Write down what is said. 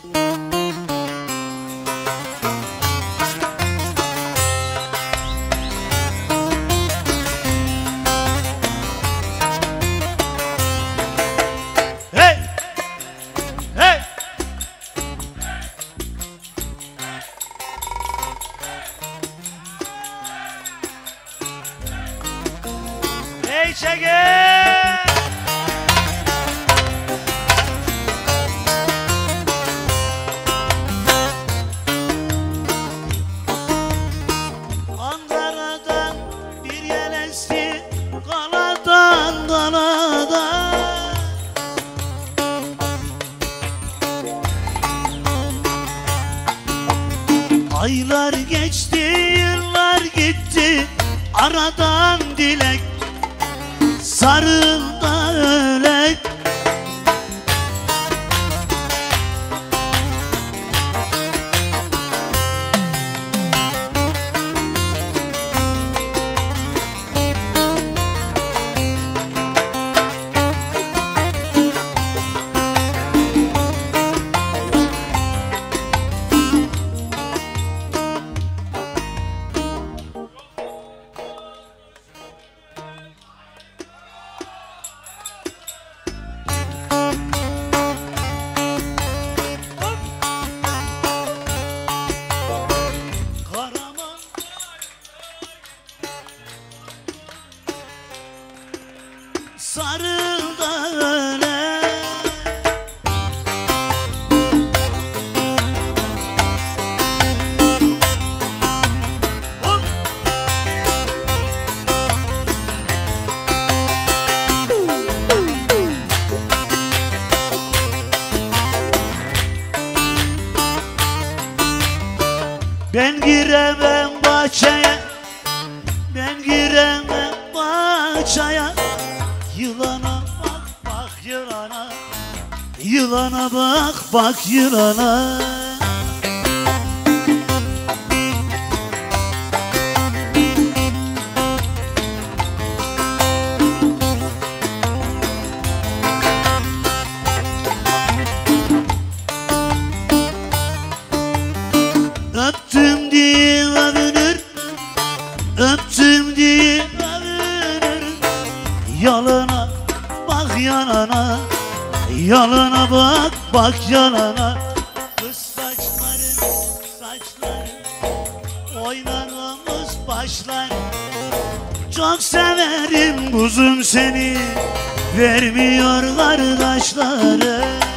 Hey, check it! Aylar geçti, yıllar gitti. Aradan dilek Sarıl Ben giremem bahçeye Yılana bak bak yılana. Yılana bak bak yılana yanana Yalana bak bak yanana. Kız saçların saçların Oynanamız başlar. Çok severim kuzum seni Vermiyor kardeşlerim